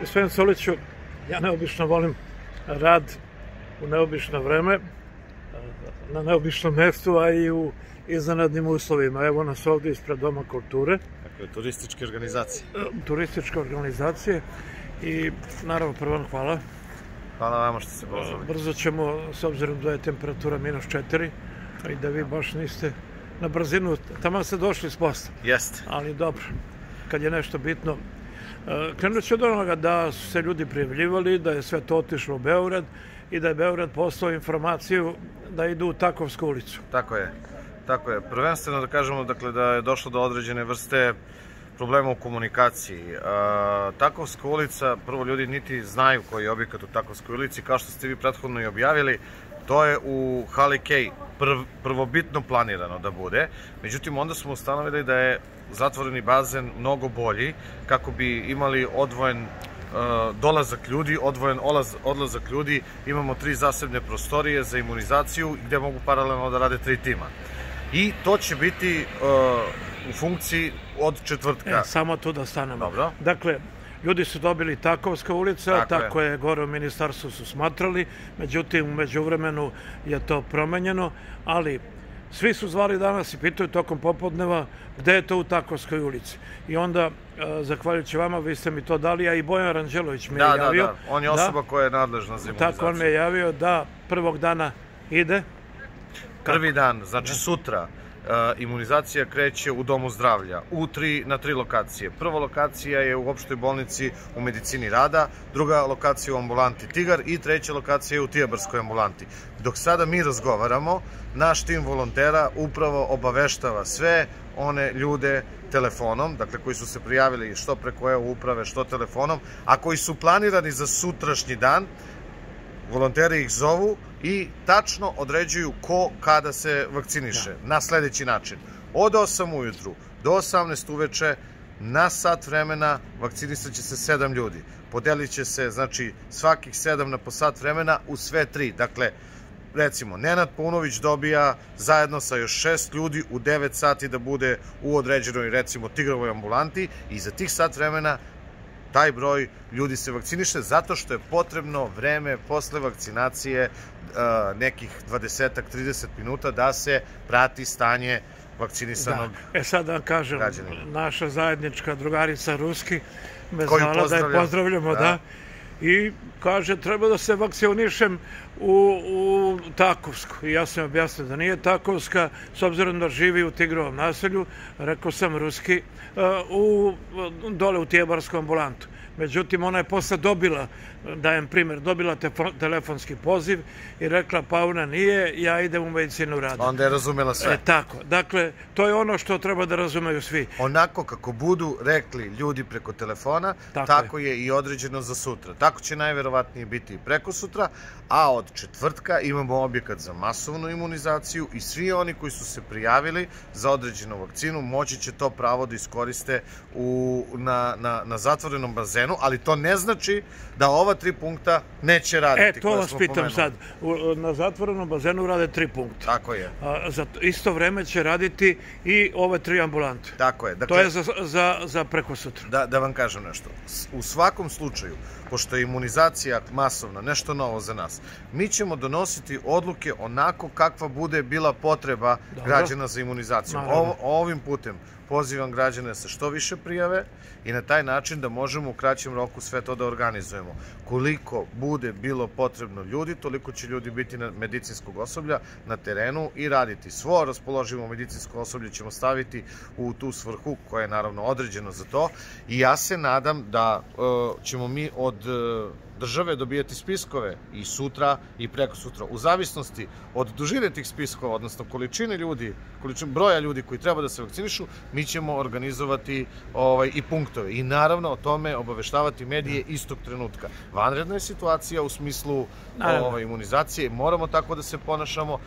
Gospodin Soliću, ja neobično volim rad u neobično vreme, na neobičnom mestu, a i u iznenadnim uslovima. Evo nas ovde ispred Doma kulture, Dakle, turističke organizacije. turističke organizacije i naravno prvo hvala. Hvala vama što ste pozvali. Brzo ćemo, s obzirom da je temperatura minus 4, i da vi baš niste na brzinu, tamo ste došli s posla, Jeste. ali dobro, kad je nešto bitno. E, Krenut ću od onoga da su se ljudi prijavljivali, da je sve to otišlo u Beograd i da je Beograd poslao informaciju da idu u Takovsku ulicu. Tako je. Tako je. Prvenstveno da kažemo dakle, da je došlo do određene vrste problema u komunikaciji. A, Takovska ulica, prvo ljudi niti znaju koji je objekat u Takovskoj ulici, kao što ste vi prethodno i objavili, to je u Hali prv, prvobitno planirano da bude. Međutim, onda smo ustanovili da je zatvoreni bazen mnogo bolji kako bi imali odvojen e, dolazak ljudi, odvojen olaz, odlazak ljudi, imamo tri zasebne prostorije za imunizaciju gde mogu paralelno da rade tri tima. I to će biti e, u funkciji od četvrtka. E, samo tu da stanemo. Dobro. Dakle, ljudi su dobili Takovska ulica, Tako tako, je. je. gore u ministarstvu su smatrali, međutim, umeđu vremenu je to promenjeno, ali svi su zvali danas i pitaju tokom popodneva gde je to u Takovskoj ulici. I onda, e, zahvaljujući vama, vi ste mi to dali, a i Bojan Ranđelović mi je Da, da, javio. da. On je osoba koja je nadležna za imunizaciju. Tako, on me je javio da prvog dana ide, Prvi dan, znači sutra, imunizacija kreće u Domu zdravlja u tri, na tri lokacije. Prva lokacija je u opštoj bolnici u medicini rada, druga lokacija u ambulanti Tigar i treća lokacija je u Tijabarskoj ambulanti. Dok sada mi razgovaramo, naš tim volontera upravo obaveštava sve one ljude telefonom, dakle koji su se prijavili što preko EU uprave, što telefonom, a koji su planirani za sutrašnji dan, volonteri ih zovu i tačno određuju ko kada se vakciniše na sledeći način. Od 8 ujutru do 18 uveče na sat vremena vakcinisat će se 7 ljudi. Podelit će se, znači, svakih 7 na po sat vremena u sve tri. Dakle, recimo, Nenad Paunović dobija zajedno sa još šest ljudi u 9 sati da bude u određenoj, recimo, tigrovoj ambulanti i za tih sat vremena taj broj ljudi se vakciniše zato što je potrebno vreme posle vakcinacije uh, nekih 20-30 minuta da se prati stanje vakcinisanog. Da. E sad da kažem, građanina. naša zajednička drugarica Ruski me Koju zvala da je pozdravljam. pozdravljamo, Da. da. I kaže, treba da se vakcionišem u, u Takovsku. I ja sam objasnio da nije Takovska, s obzirom da živi u Tigrovom naselju, rekao sam Ruski, uh, u, dole u Tijebarskom ambulantu. Međutim, ona je posle dobila, dajem primjer, dobila tefo- telefonski poziv i rekla, pa ona nije, ja idem u medicinu rada. Onda je razumela sve. E, tako. Dakle, to je ono što treba da razumeju svi. Onako kako budu rekli ljudi preko telefona, Tako tako, je. i određeno za sutra. Tako će najverovatnije biti i preko sutra, a od četvrtka imamo objekat za masovnu imunizaciju i svi oni koji su se prijavili za određenu vakcinu moći će to pravo da iskoriste u, na, na, na zatvorenom bazenu, ali to ne znači da ova tri punkta neće raditi. E, to vas pitam pomenuli. sad. Na zatvorenom bazenu rade tri punkta. Tako je, A, za to- isto vreme će raditi i ove tri ambulante. tako je. Dakle, To je za, za, za preko sutra. Da, da vam kažem nešto. U svakom slučaju, pošto je imunizacija masovna, nešto novo za nas, mi ćemo donositi odluke onako kakva bude bila potreba Dobro. građana za imunizaciju. Ovo, ovim putem pozivam građane da se što više prijave i na taj način da možemo u kraćem roku sve to da organizujemo. Koliko bude bilo potrebno ljudi, toliko će ljudi biti na medicinskog osoblja na terenu i raditi. Svo raspoloživo medicinsko osoblje ćemo staviti u tu svrhu koja je naravno određena za to i ja se nadam da e, ćemo mi od e, države dobijati spiskove i sutra i preko sutra. U zavisnosti od dužine tih spiskova, odnosno količine ljudi, količine broja ljudi koji treba da se vakcinišu, mi ćemo organizovati ovaj, i punktove. I naravno o tome obaveštavati medije istog trenutka. Vanredna je situacija u smislu ovaj, imunizacije, moramo tako da se ponašamo.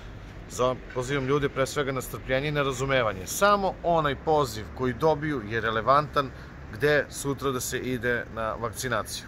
Za, pozivam ljude pre svega na strpljenje i na razumevanje. Samo onaj poziv koji dobiju je relevantan gde sutra da se ide na vakcinaciju.